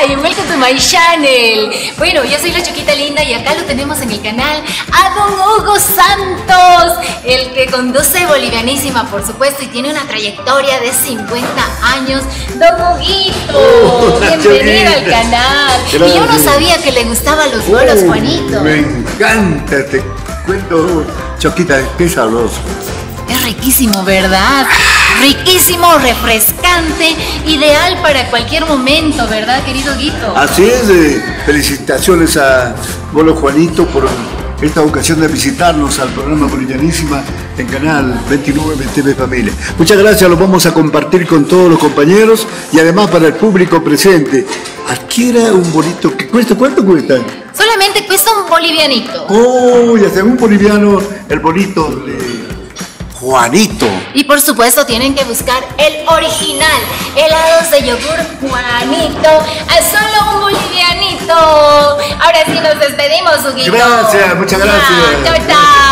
My Channel. Bueno, yo soy la Choquita Linda y acá lo tenemos en el canal a Don Hugo Santos, el que conduce Bolivianísima, por supuesto, y tiene una trayectoria de 50 años. Don Huguito, Oh, bienvenido al canal. Y yo no sabía que le gustaban los bolos, Oh, Juanito. Me encanta, te cuento, Choquita, qué sabroso. Es riquísimo, ¿verdad? Riquísimo, refrescante, ideal para cualquier momento, ¿verdad, querido Guito? Así es, eh, felicitaciones a Bolo Juanito por esta ocasión de visitarnos al programa Bolivianísima en Canal 29 TV Familia. Muchas gracias, lo vamos a compartir con todos los compañeros y además para el público presente. Adquiera un bonito que cuesta, ¿cuánto cuesta? Solamente cuesta un bolivianito. Oh, ya según boliviano, el bonito de Juanito. Y por supuesto tienen que buscar el original, helados de yogur Juanito, a solo un bolivianito. Ahora sí nos despedimos, Huguito. Gracias, muchas gracias. Ya, chao, chao.